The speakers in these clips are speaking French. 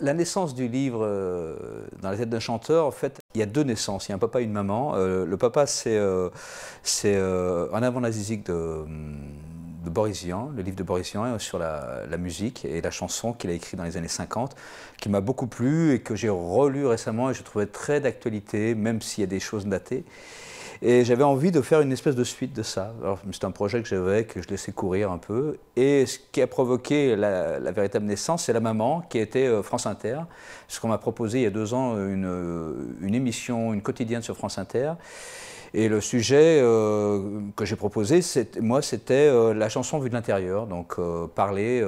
La naissance du livre euh, dans la tête d'un chanteur, en fait, il y a deux naissances. Il y a un papa et une maman. Euh, le papa, c'est euh, Un avant nazizik de, de Boris Vian, le livre de Boris Vian sur la, la musique et la chanson qu'il a écrit dans les années 50, qui m'a beaucoup plu et que j'ai relu récemment et je trouvais très d'actualité, même s'il y a des choses datées. Et j'avais envie de faire une espèce de suite de ça. C'est un projet que j'avais, que je laissais courir un peu. Et ce qui a provoqué la, véritable naissance, c'est la maman qui était euh, France Inter. Ce qu'on m'a proposé il y a deux ans, une, euh, une, émission, une quotidienne sur France Inter. Et le sujet euh, que j'ai proposé, moi, c'était la chanson vue de l'intérieur. Donc parler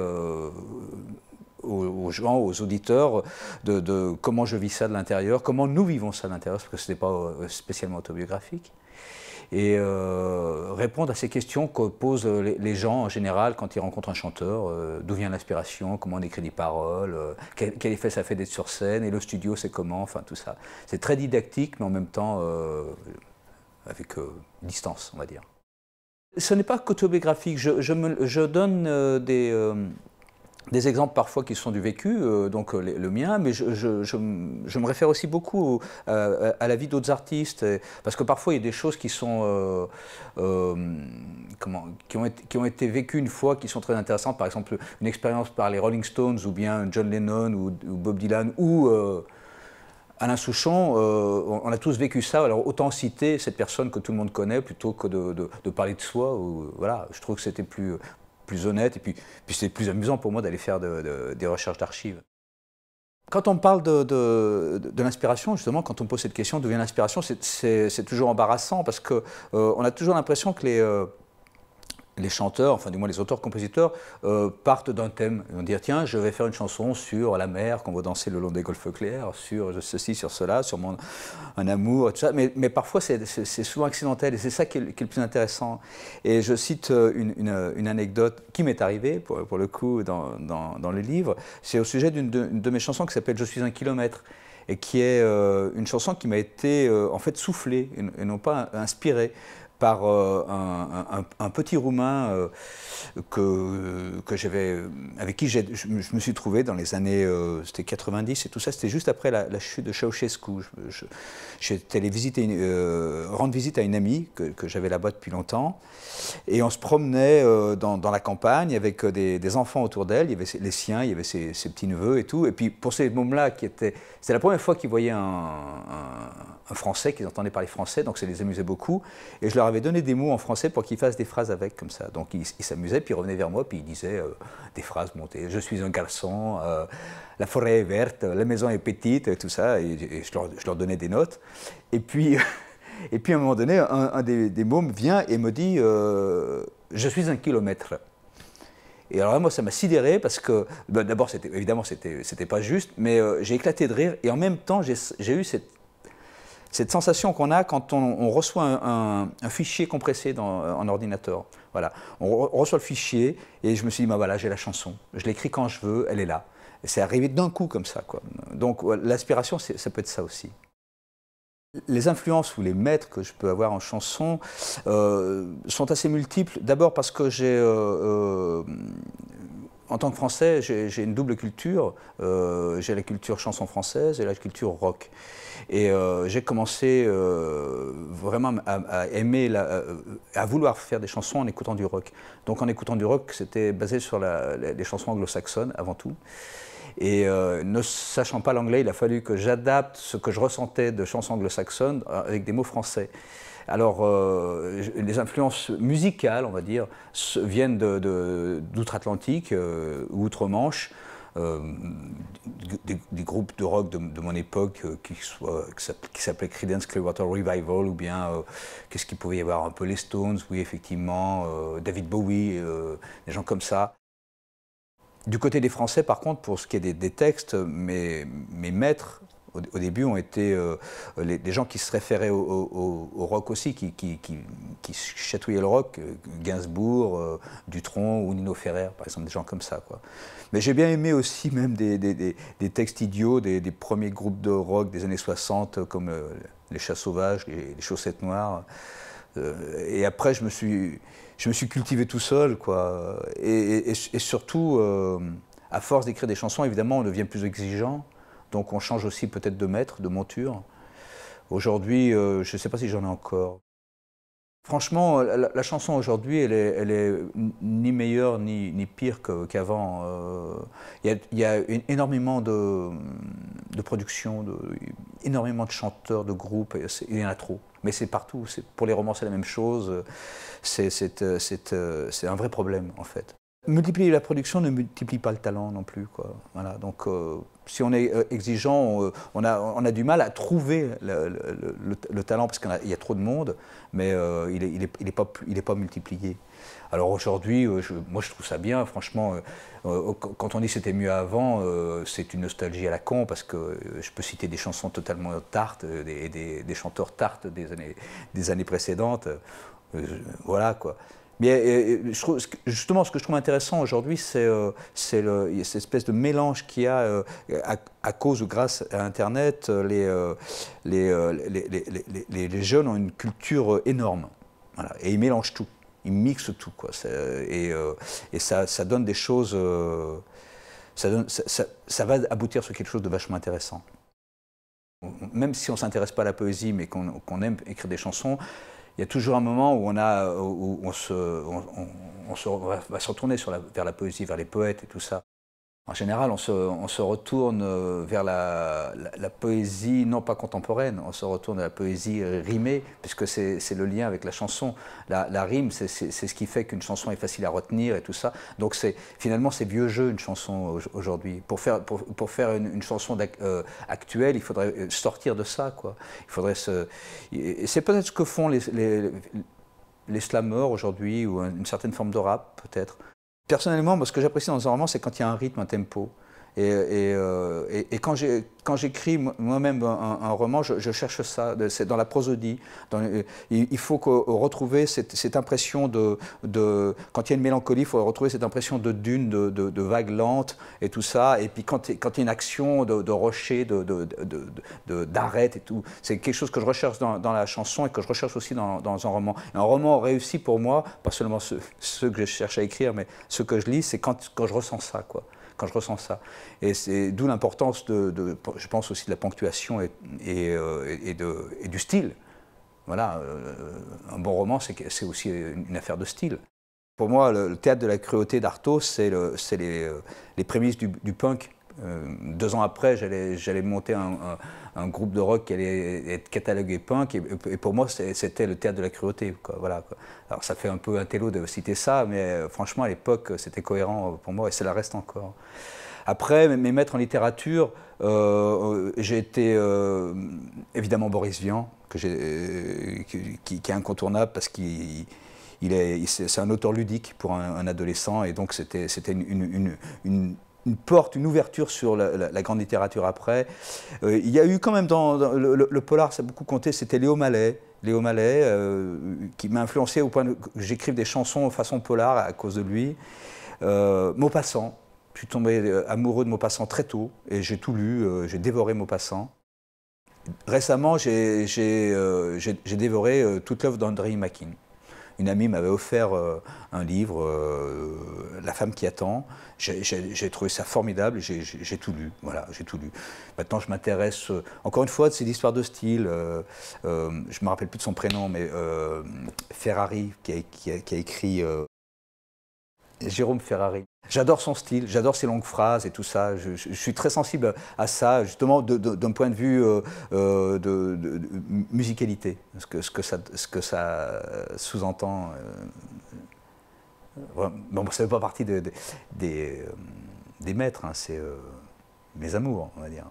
aux, gens, aux auditeurs, de, de, comment je vis ça de l'intérieur, comment nous vivons ça de l'intérieur, parce que ce n'est pas spécialement autobiographique et euh, répondre à ces questions que posent les, gens en général quand ils rencontrent un chanteur. Euh, d'où vient l'inspiration Comment on écrit des paroles euh, quel, effet ça fait d'être sur scène Et le studio, c'est comment Enfin, tout ça. C'est très didactique, mais en même temps avec distance, on va dire. Ce n'est pas qu'autobiographique. Je, je, donne des des exemples parfois qui sont du vécu, euh, donc euh, le, mien, mais je, je, me réfère aussi beaucoup euh, à la vie d'autres artistes, parce que parfois il y a des choses qui sont comment, qui ont, été, qui ont été vécues une fois, qui sont très intéressantes. Par exemple, une expérience par les Rolling Stones, ou bien John Lennon, ou, Bob Dylan, ou Alain Souchon, on a tous vécu ça, alors autant citer cette personne que tout le monde connaît plutôt que de, de parler de soi. Ou, voilà, je trouve que c'était plus, plus honnête, et puis, puis c'est plus amusant pour moi d'aller faire des recherches d'archives. Quand on parle de, de, l'inspiration, justement, quand on pose cette question d'où vient l'inspiration, c'est toujours embarrassant parce qu'on euh, a toujours l'impression que les, euh, les chanteurs, enfin du moins les auteurs-compositeurs, euh, partent d'un thème. Ils vont dire tiens, je vais faire une chanson sur la mer qu'on va danser le long des golfes clairs, sur ceci, sur cela, sur mon un amour, tout ça. Mais, parfois c'est souvent accidentel et c'est ça qui est, le plus intéressant. Et je cite euh, une, anecdote qui m'est arrivée pour, le coup dans le livre. C'est au sujet d'une de, mes chansons qui s'appelle Je suis un kilomètre et qui est euh, une chanson qui m'a été en fait soufflée et non pas inspirée par euh, un, petit Roumain euh, que, que avec qui je, me suis trouvé dans les années euh, c'était 90 et tout ça. C'était juste après la, chute de Ceausescu. J'étais allé visiter, rendre visite à une amie que, que j'avais là-bas depuis longtemps. Et on se promenait dans, la campagne avec des, enfants autour d'elle. Il y avait les siens, il y avait ses, petits-neveux et tout. Et puis pour ces mômes-là, qui étaient, c'était la première fois qu'ils voyaient un, Français, qu'ils entendaient parler français, donc ça les amusait beaucoup. Et je leur donné des mots en français pour qu'ils fassent des phrases avec, comme ça. Donc ils s'amusaient, puis ils revenaient vers moi, puis ils disaient euh, des phrases montées. Je suis un garçon, euh, la forêt est verte, la maison est petite, et tout ça. Et, je, leur, donnais des notes. Et puis, et puis à un moment donné, un, des, des, mômes vient et me dit euh, Je suis un kilomètre. Et alors moi, ça m'a sidéré parce que, bah, d'abord, évidemment, c'était pas juste, mais j'ai éclaté de rire. Et en même temps, j'ai eu cette cette sensation qu'on a quand on, reçoit un, fichier compressé dans, en ordinateur. Voilà, on, reçoit le fichier et je me suis dit, bah j'ai la chanson, je l'écris quand je veux, elle est là. C'est arrivé d'un coup comme ça. Donc l'inspiration, ça peut être ça aussi. Les influences ou les maîtres que je peux avoir en chanson euh, sont assez multiples. D'abord parce que j'ai euh, euh, en tant que Français, j'ai une double culture. Euh, j'ai la culture chanson française et la culture rock. Et euh, j'ai commencé euh, vraiment à, aimer, à vouloir faire des chansons en écoutant du rock. Donc en écoutant du rock, c'était basé sur les chansons anglo-saxonnes avant tout. Et ne sachant pas l'anglais, il a fallu que j'adapte ce que je ressentais de chansons anglo-saxonnes avec des mots français. Alors, euh, les influences musicales, on va dire, viennent d'outre-Atlantique euh, ou outre-Manche. Euh, des, groupes de rock de, mon époque qui, qui s'appelaient Creedence Clearwater Revival ou bien qu'est-ce qu'il pouvait y avoir un peu les Stones, oui effectivement, David Bowie, des gens comme ça. Du côté des Français, par contre, pour ce qui est des, textes, mes, mes maîtres au, début ont été euh, les, gens qui se référaient au, rock aussi, qui, qui, chatouillaient le rock, euh, Gainsbourg, euh, Dutronc ou Nino Ferrer, par exemple, des gens comme ça. Mais j'ai bien aimé aussi même des, des, textes idiots des, premiers groupes de rock des années 60, comme Les Chats Sauvages, Les, Chaussettes Noires. et après, je me suis, je me suis cultivé tout seul, quoi. Et, surtout à force d'écrire des chansons, évidemment, on devient plus exigeant. Donc on change aussi peut-être de maître, de monture. Aujourd'hui, je ne sais pas si j'en ai encore. Franchement, la, chanson aujourd'hui, elle est, ni meilleure ni, pire qu'avant. Il y, a énormément de, de productions, énormément de chanteurs, de groupes, il y en a trop. Mais c'est partout. Pour les romans, c'est la même chose. C'est un vrai problème, en fait. Multiplier la production ne multiplie pas le talent non plus. Voilà, donc, euh, si on est euh, exigeant, on, a, on, a, du mal à trouver le, talent parce qu'il y a trop de monde, mais euh, il n'est il est, il est pas, pas multiplié. Alors aujourd'hui, moi je trouve ça bien, franchement, quand on dit c'était mieux avant, c'est une nostalgie à la con parce que je peux citer des chansons totalement tartes, des, des, des chanteurs tartes des années, des années précédentes. voilà quoi. Mais je trouve, justement, ce que je trouve intéressant aujourd'hui, c'est euh, cette espèce de mélange qu'il y a euh, à, cause ou grâce à Internet. Euh, les, jeunes ont une culture énorme. Et ils mélangent tout. Ils mixent tout. Quoi. Et, ça, donne des choses. Ça, va aboutir sur quelque chose de vachement intéressant. Même si on ne s'intéresse pas à la poésie, mais qu'on aime écrire des chansons, il y a toujours un moment où on, va se retourner vers la poésie, vers les poètes et tout ça. En général, on se, retourne euh, vers la, poésie, non pas contemporaine, on se retourne à la poésie rimée, puisque c'est le lien avec la chanson. La, rime, c'est ce qui fait qu'une chanson est facile à retenir et tout ça. Donc finalement, c'est vieux jeu, une chanson aujourd'hui. Pour faire, une, chanson euh, actuelle, il faudrait euh, sortir de ça. C'est peut-être ce que font les, les, les slammers aujourd'hui, ou une certaine forme de rap, peut-être. Personnellement, moi, ce que j'apprécie dans un roman, c'est quand il y a un rythme, un tempo. Euh, et, quand j'écris moi-même un, roman, je, cherche ça, c'est dans la prosodie. Dans, il, faut retrouver cette, impression de, Quand il y a une mélancolie, il faut retrouver cette impression de dune, de, de, de vagues lentes et tout ça. Et puis quand, il y a une action de, rocher, d'arête et tout, c'est quelque chose que je recherche dans, la chanson et que je recherche aussi dans, un roman. un roman réussi pour moi, pas seulement ceux, que je cherche à écrire, mais ceux que je lis, c'est quand, quand je ressens ça. quoi je ressens ça. Et c'est d'où l'importance, de, je pense aussi de la ponctuation et, euh, du style. Voilà, euh, un bon roman, c'est aussi une affaire de style. Pour moi, le, théâtre de la cruauté d'Artaud, c'est les, euh, les, prémices du, punk deux ans après, j'allais monter un, groupe de rock qui allait être catalogué punk, et, pour moi, c'était le théâtre de la cruauté. Voilà, Alors ça fait un peu un télo de citer ça, mais euh, franchement, à l'époque, c'était cohérent pour moi, et ça la reste encore. Après, mes maîtres en littérature, euh, j'ai été évidemment Boris Vian, qui, est incontournable parce qu'il c'est un auteur ludique pour un, adolescent, et donc c'était une porte, une ouverture sur la, grande littérature après. Euh, il y a eu quand même dans, le, polar, ça a beaucoup compté, c'était Léo Mallet. Léo Mallet, euh, qui m'a influencé au point que j'écrive des chansons façon polar à cause de lui. Euh, Maupassant, je suis tombé amoureux de Maupassant très tôt et j'ai tout lu, j'ai dévoré Maupassant. Récemment, j'ai dévoré toute l'œuvre d'André Makin une amie m'avait offert euh, un livre, euh, La femme qui attend. J'ai trouvé ça formidable, j'ai tout lu. Voilà, j'ai tout lu. Maintenant, je m'intéresse, euh, encore une fois, de ces histoires de style. je ne me rappelle plus de son prénom, mais Ferrari, qui a écrit Jérôme Ferrari. J'adore son style, j'adore ses longues phrases et tout ça. Je, suis très sensible à ça, justement, d'un point de vue euh, euh, de, musicalité, ce que, ça, ça sous-entend. Euh, bon, ça fait pas partie des, des, maîtres, hein, c'est mes amours, on va dire.